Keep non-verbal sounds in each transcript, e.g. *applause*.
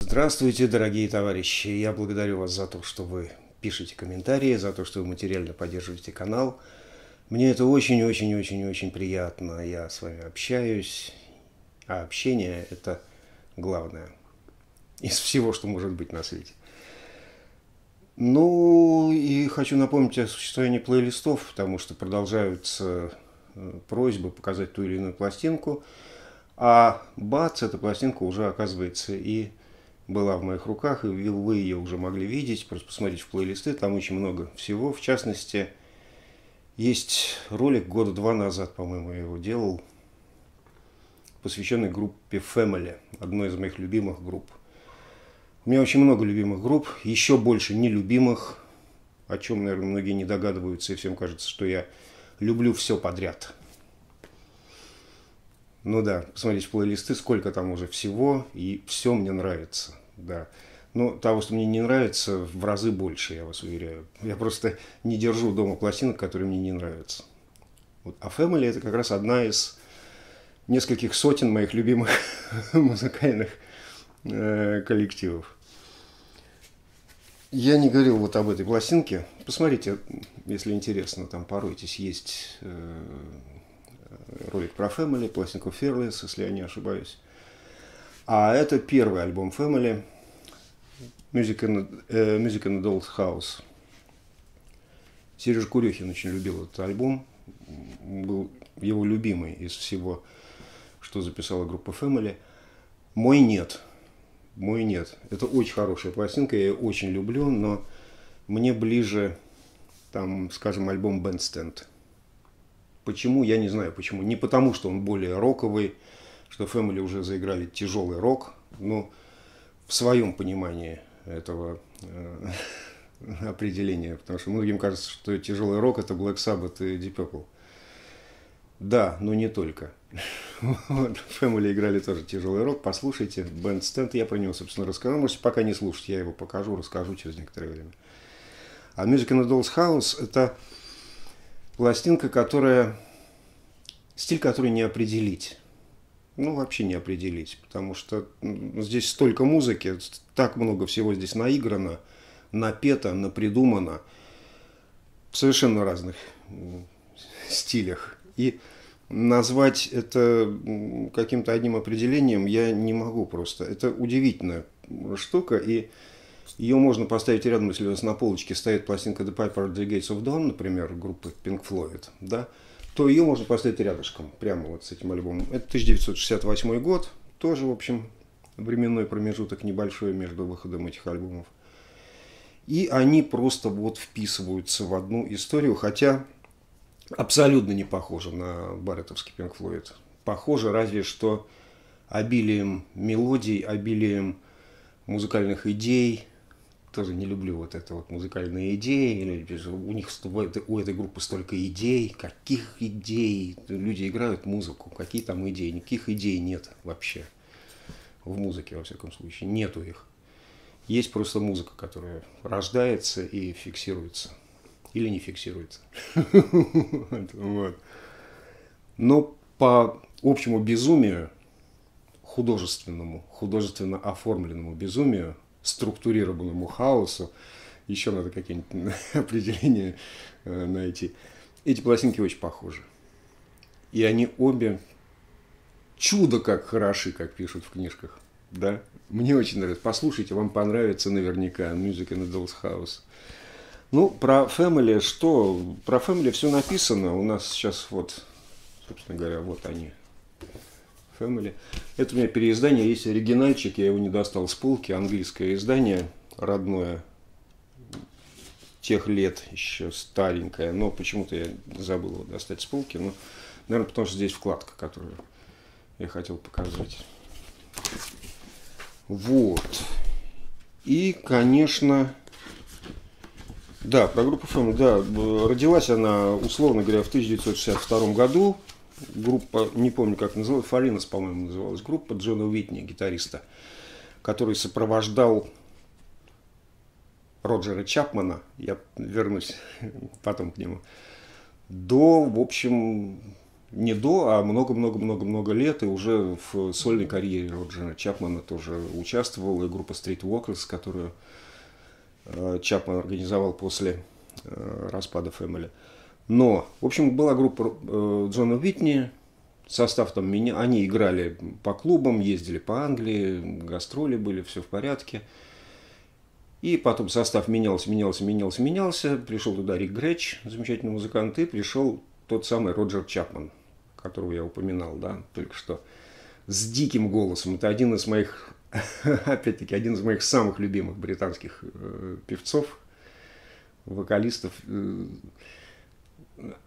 Здравствуйте, дорогие товарищи! Я благодарю вас за то, что вы пишете комментарии, за то, что вы материально поддерживаете канал. Мне это очень-очень-очень-очень приятно. Я с вами общаюсь, а общение – это главное из всего, что может быть на свете. Ну, и хочу напомнить о существовании плейлистов, потому что продолжаются э, просьбы показать ту или иную пластинку. А бац, эта пластинка уже, оказывается, и была в моих руках, и вы ее уже могли видеть, просто посмотреть в плейлисты, там очень много всего. В частности, есть ролик года два назад, по-моему, я его делал, посвященный группе Family, одной из моих любимых групп. У меня очень много любимых групп, еще больше нелюбимых, о чем, наверное, многие не догадываются, и всем кажется, что я люблю все подряд. Ну да, посмотрите плейлисты, сколько там уже всего, и все мне нравится, да. Но того, что мне не нравится, в разы больше, я вас уверяю. Я просто не держу дома пластинок, которые мне не нравятся. Вот. А Family это как раз одна из нескольких сотен моих любимых *laughs* музыкальных э, коллективов. Я не говорил вот об этой пластинке. Посмотрите, если интересно, там поройтесь, есть э, ролик про Family, пластинку Fearless, если я не ошибаюсь. А это первый альбом Family, Music in, э, Music in Adult House. Сереж Курехин очень любил этот альбом. Был его любимый из всего, что записала группа Family. Мой нет. Мой нет. Это очень хорошая пластинка, я ее очень люблю, но мне ближе, там, скажем, альбом Bandstand. Почему, я не знаю почему. Не потому, что он более роковый, что Family уже заиграли тяжелый рок, но в своем понимании этого э, *laughs* определения, потому что многим кажется, что тяжелый рок это Black Sabbath и Deep Purple. Да, но не только. *laughs* Вот, Family играли тоже тяжелый рок. Послушайте, Band Stand, я про него, собственно, расскажу. Можете пока не слушать, я его покажу, расскажу через некоторое время. А Music in the Dolls House – это пластинка, которая... Стиль, который не определить. Ну, вообще не определить, потому что здесь столько музыки, так много всего здесь наиграно, напето, напридумано в совершенно разных стилях. И назвать это каким-то одним определением я не могу просто. Это удивительная штука, и ее можно поставить рядом, если у вас на полочке стоит пластинка The Piper at the Gates of Dawn, например, группы Pink Floyd, да, то ее можно поставить рядышком, прямо вот с этим альбомом. Это 1968 год, тоже, в общем, временной промежуток небольшой между выходом этих альбомов. И они просто вот вписываются в одну историю, хотя абсолютно не похожи на барретовский Pink Floyd. Похоже разве что обилием мелодий, обилием музыкальных идей, тоже не люблю вот это вот музыкальные идеи. У них у этой группы столько идей. Каких идей? Люди играют музыку. Какие там идеи? Никаких идей нет вообще. В музыке, во всяком случае. Нету их. Есть просто музыка, которая рождается и фиксируется. Или не фиксируется. *laughs* Но по общему безумию, художественному, художественно оформленному безумию, структурированному хаосу. Еще надо какие-нибудь *laughs* определения э, найти. Эти пластинки очень похожи. И они обе чудо как хороши, как пишут в книжках. Да? Мне очень нравится. Послушайте, вам понравится наверняка Music in the Doll's House. Ну, про Family что? Про Family все написано. У нас сейчас вот, собственно говоря, вот они, Family. Это у меня переиздание, есть оригинальчик, я его не достал с полки, английское издание, родное, тех лет еще старенькое, но почему-то я забыл его достать с полки, но, наверное, потому что здесь вкладка, которую я хотел показать. Вот. И, конечно, да, про группу Family, да, родилась она, условно говоря, в 1962 году, группа, не помню как называлась, Фаринос, по-моему, называлась группа Джона Уитни, гитариста, который сопровождал Роджера Чапмана, я вернусь *laughs* потом к нему, до, в общем, не до, а много-много-много-много лет, и уже в сольной карьере Роджера Чапмана тоже участвовал, и группа Streetwalkers, которую э, Чапман организовал после э, распада Family. Но, в общем, была группа э, Джона Уитни, состав там меня, они играли по клубам, ездили по Англии, гастроли были, все в порядке. И потом состав менялся, менялся, менялся, менялся. Пришел туда Рик Греч, замечательный музыкант, и пришел тот самый Роджер Чапман, которого я упоминал, да, только что, с диким голосом. Это один из моих, *laughs* опять-таки, один из моих самых любимых британских э, певцов, вокалистов. Э,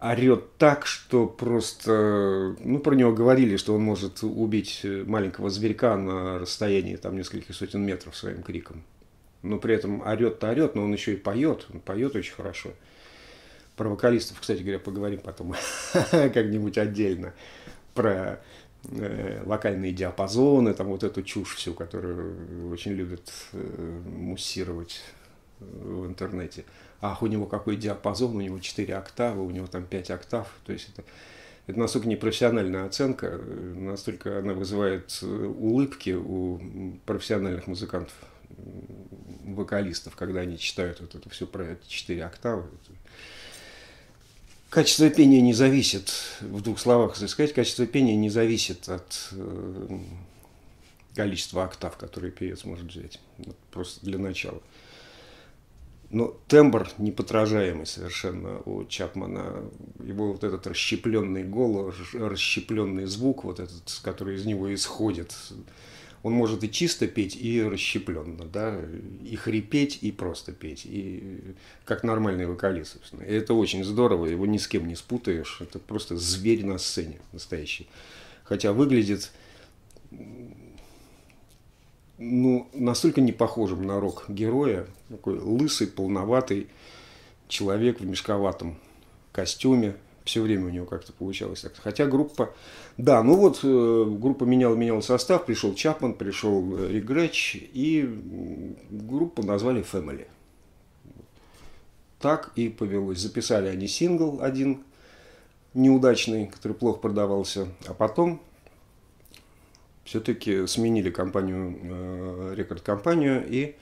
орет так, что просто, ну, про него говорили, что он может убить маленького зверька на расстоянии там нескольких сотен метров своим криком. Но при этом орет-то орет, но он еще и поет, он поет очень хорошо. Про вокалистов, кстати говоря, поговорим потом *laughs* как-нибудь отдельно. Про э, вокальные диапазоны, там вот эту чушь всю, которую очень любят э, муссировать в интернете. Ах, у него какой диапазон, у него 4 октавы, у него там 5 октав. То есть это, это настолько непрофессиональная оценка, настолько она вызывает э, улыбки у профессиональных музыкантов, вокалистов, когда они читают вот это все про эти 4 октавы. Качество пения не зависит, в двух словах сказать, качество пения не зависит от э, количества октав, которые певец может взять. Просто для начала. Но тембр неподражаемый совершенно у Чапмана. Его вот этот расщепленный голос, расщепленный звук, вот этот, который из него исходит, он может и чисто петь, и расщепленно, да, и хрипеть, и просто петь, и как нормальный вокалист, собственно. И это очень здорово, его ни с кем не спутаешь, это просто зверь на сцене настоящий. Хотя выглядит ну, настолько не похожим на рок-героя, такой лысый, полноватый человек в мешковатом костюме, все время у него как-то получалось так. Хотя группа, да, ну вот э, группа меняла, менял состав, пришел Чапман, пришел э, Ригреч, и группу назвали Family. Так и повелось. Записали они сингл один неудачный, который плохо продавался, а потом все-таки сменили компанию, э, рекорд-компанию и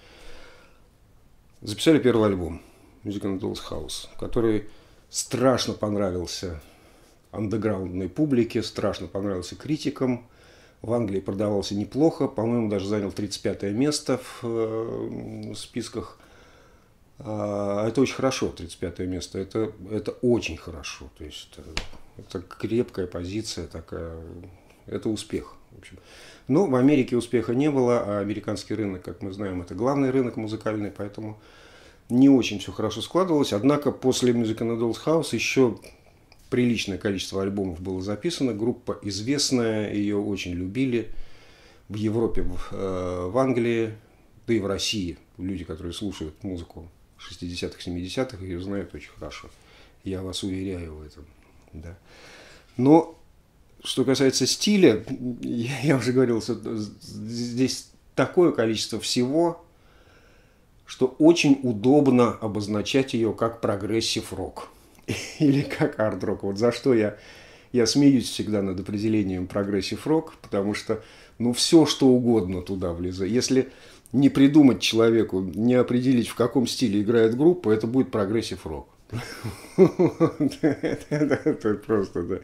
записали первый альбом Music and Dolls House, который страшно понравился андеграундной публике, страшно понравился критикам. В Англии продавался неплохо, по-моему, даже занял 35 место в э, списках. А, это очень хорошо, 35 место. Это, это очень хорошо. То есть это, это крепкая позиция такая. Это успех. В общем. Но в Америке успеха не было, а американский рынок, как мы знаем, это главный рынок музыкальный, поэтому не очень все хорошо складывалось. Однако после Music and Dolls House еще приличное количество альбомов было записано. Группа известная, ее очень любили в Европе, в, э, в Англии, да и в России. Люди, которые слушают музыку 60-х, 70-х, ее знают очень хорошо. Я вас уверяю в этом. Да. Но что касается стиля, *laughs* я, я уже говорил, что здесь такое количество всего, что очень удобно обозначать ее как прогрессив рок *laughs* или как арт-рок. Вот за что я, я смеюсь всегда над определением прогрессив рок, потому что ну все что угодно туда влезает. Если не придумать человеку, не определить, в каком стиле играет группа, это будет прогрессив рок. *laughs* Это просто, да.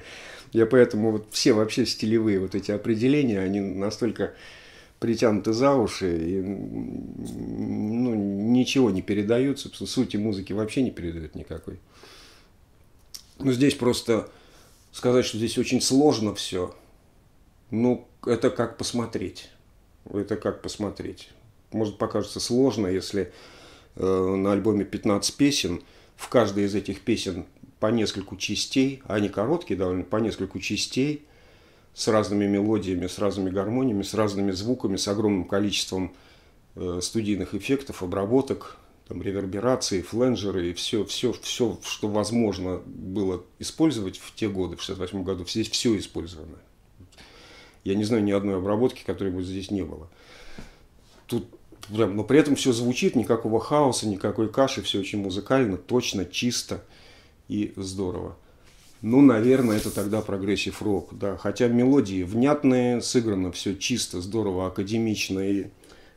Я поэтому вот все вообще стилевые вот эти определения, они настолько притянуты за уши и ну, ничего не передают, собственно, сути музыки вообще не передают никакой. Ну, здесь просто сказать, что здесь очень сложно все, ну, это как посмотреть. Это как посмотреть. Может покажется сложно, если э, на альбоме 15 песен, в каждой из этих песен по нескольку частей, а они короткие довольно, по нескольку частей, с разными мелодиями, с разными гармониями, с разными звуками, с огромным количеством э, студийных эффектов, обработок, там, реверберации, фленджеры и все, все, все, что возможно было использовать в те годы, в 68 году, здесь все использовано. Я не знаю ни одной обработки, которой бы здесь не было. Тут прям, но при этом все звучит, никакого хаоса, никакой каши, все очень музыкально, точно, чисто и здорово. Ну, наверное, это тогда прогрессив рок, да. Хотя мелодии внятные, сыграно все чисто, здорово, академично и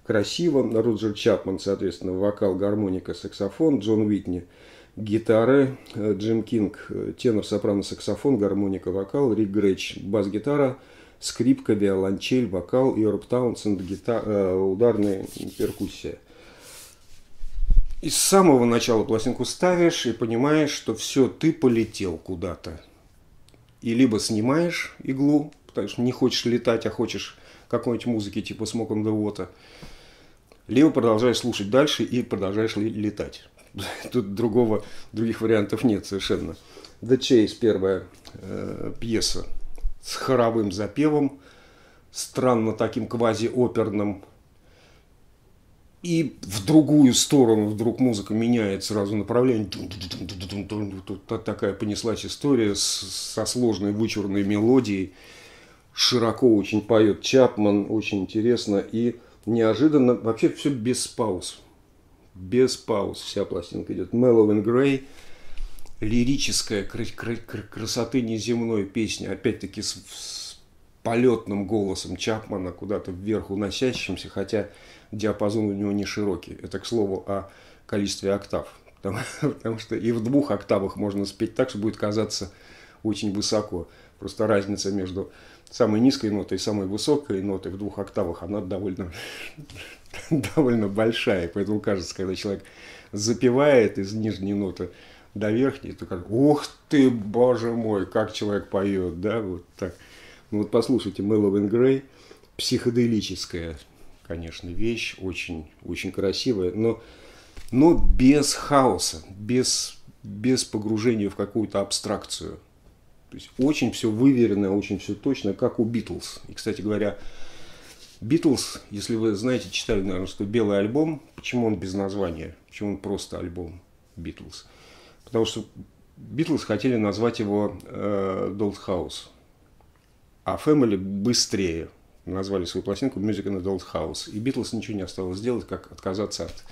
красиво. Роджер Чапман, соответственно, вокал, гармоника, саксофон, Джон Уитни – гитары, э, Джим Кинг, тенор, сопрано, саксофон, гармоника, вокал, Рик Грэч, бас-гитара, скрипка, виолончель, вокал, и Роб Таунсенд, гитар, э, ударная перкуссия. И с самого начала пластинку ставишь и понимаешь, что все, ты полетел куда-то. И либо снимаешь иглу, потому что не хочешь летать, а хочешь какой-нибудь музыки типа Smoke on the Water, либо продолжаешь слушать дальше и продолжаешь летать. *laughs* Тут другого, других вариантов нет совершенно. The Chase, первая э, пьеса с хоровым запевом, странно таким квази-оперным. И в другую сторону вдруг музыка меняет сразу направление. Тут такая понеслась история со сложной вычурной мелодией. Широко очень поет Чапман, очень интересно. И неожиданно, вообще все без пауз без пауз вся пластинка идет. Mellow and Grey, лирическая, красоты неземной песня, опять-таки с, с полетным голосом Чапмана, куда-то вверх уносящимся, хотя диапазон у него не широкий. Это, к слову, о количестве октав. *laughs* Потому, потому что и в двух октавах можно спеть так, что будет казаться очень высоко. Просто разница между самой низкой нотой и самой высокой нотой в двух октавах, она довольно *laughs* довольно большая, поэтому кажется, когда человек запевает из нижней ноты до верхней, то как, ух ты, боже мой, как человек поет, да, вот так. Ну вот послушайте, Мэллоуин Грей, психоделическая, конечно, вещь, очень, очень красивая, но, но без хаоса, без, без погружения в какую-то абстракцию. То есть очень все выверено, очень все точно, как у Битлз. И, кстати говоря, Битлз, если вы знаете, читали, наверное, что белый альбом, почему он без названия, почему он просто альбом Битлз? Потому что Битлз хотели назвать его э, Doll's House, а Family быстрее назвали свою пластинку Music in a Doll's House. И Битлз ничего не осталось сделать, как отказаться от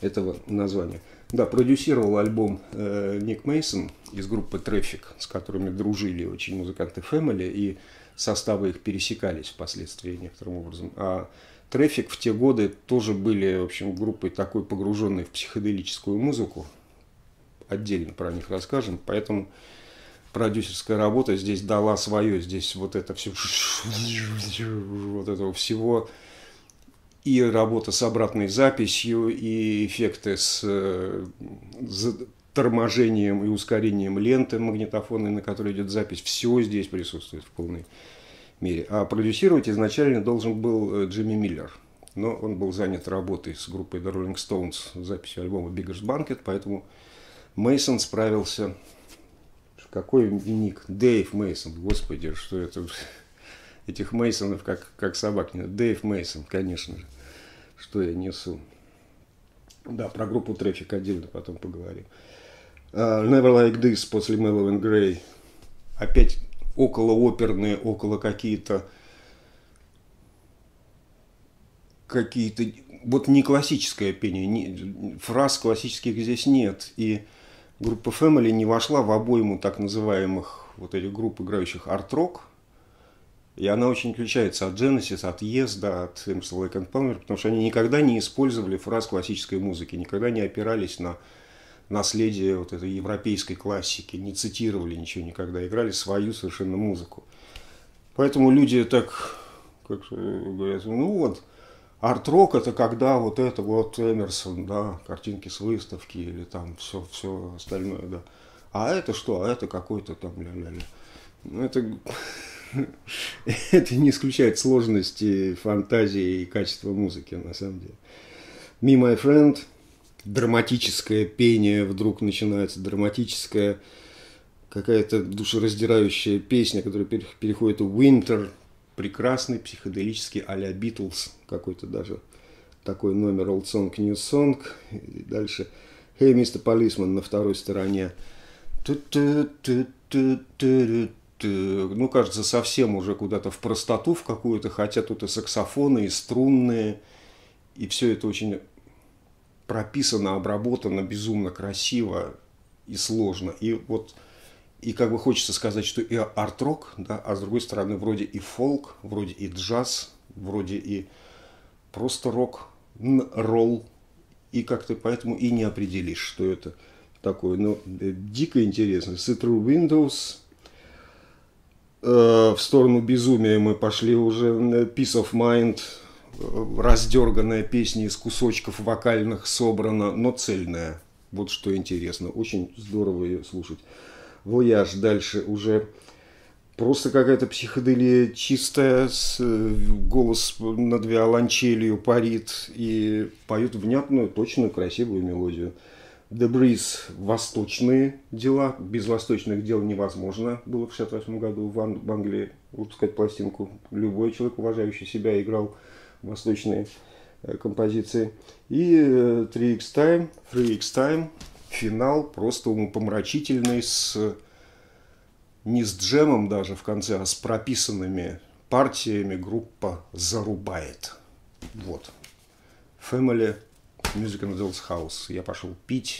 этого названия. Да, продюсировал альбом э, Ник Мейсон из группы Traffic, с которыми дружили очень музыканты Family, и составы их пересекались впоследствии некоторым образом. А Трафик в те годы тоже были, в общем, группой такой погруженной в психоделическую музыку. Отдельно про них расскажем. Поэтому продюсерская работа здесь дала свое. Здесь вот это все, вот этого всего. И работа с обратной записью, и эффекты с торможением и ускорением ленты магнитофонной, на которой идет запись. Все здесь присутствует в полной мере. А продюсировать изначально должен был э, Джимми Миллер. Но он был занят работой с группой The Rolling Stones, записью альбома Bigger's Banquet, поэтому Мейсон справился. Какой ник? Дэйв Мейсон. Господи, что это? *laughs* Этих Мейсонов как, как собак. Дэйв Мейсон, конечно же. Что я несу. Да, про группу Трафик отдельно потом поговорим. Uh, Never Like This после Mellow and. Опять около оперные, около какие-то какие-то вот не классическое пение, не, фраз классических здесь нет. И группа Family не вошла в обойму так называемых вот этих групп, играющих арт-рок. И она очень отличается от Genesis, от Yes, да, от Emerson Lake and Palmer, потому что они никогда не использовали фраз классической музыки, никогда не опирались на наследие вот этой европейской классики, не цитировали ничего никогда, играли свою совершенно музыку. Поэтому люди так, как говорят, ну вот, арт-рок это когда вот это вот Эмерсон, да, картинки с выставки или там все, все остальное, да. А это что? А это какой-то там ля-ля-ля. Ну, это, *laughs* это не исключает сложности, фантазии и качества музыки, на самом деле. Me, my friend – драматическое пение вдруг начинается, драматическая какая-то душераздирающая песня, которая переходит в Winter, прекрасный психоделический а-ля Beatles, какой-то даже такой номер Old Song, New Song, и дальше Hey, Mr. Policeman на второй стороне. Ну, кажется, совсем уже куда-то в простоту в какую-то, хотя тут и саксофоны, и струнные, и все это очень прописано, обработано безумно красиво и сложно. И вот и как бы хочется сказать, что и арт-рок, да, а с другой стороны вроде и фолк, вроде и джаз, вроде и просто рок, ролл, и как-то поэтому и не определишь, что это такое. Но э, дико интересно. Through Windows, э, в сторону безумия мы пошли уже Peace of Mind, э, раздерганная песня из кусочков вокальных собрана, но цельная. Вот что интересно. Очень здорово ее слушать. Вояж дальше уже просто какая-то психоделия чистая, с, э, голос над виолончелью парит и поют внятную, точную, красивую мелодию. The Breeze – восточные дела. Без восточных дел невозможно было в 68 году в, Ан- в Англии выпускать пластинку. Любой человек, уважающий себя, играл восточные э, композиции. И э, 3x Time, 3x Time, финал просто умопомрачительный с не с джемом даже в конце, а с прописанными партиями группа зарубает. Вот. Family Music in Adults House. Я пошел пить,